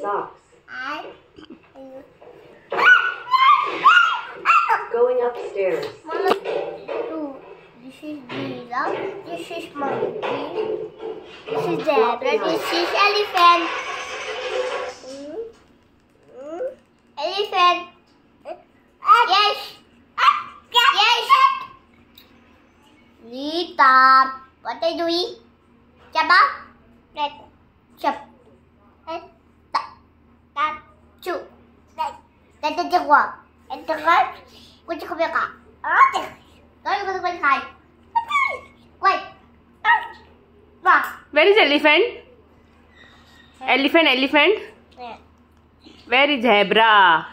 socks. Going upstairs. Mama. This is giraffe. This is monkey. This is zebra. This is elephant. Elephant. Yes. Yes. Lita. What are you doing? Chaba? Red. Chop. Ta. Ta. Chu. Ta ta ta qua. And the right. Which come here? Ah. Đó là con thầy. Quay. Và. Where is elephant? Elephant, elephant. Nè. Where is zebra?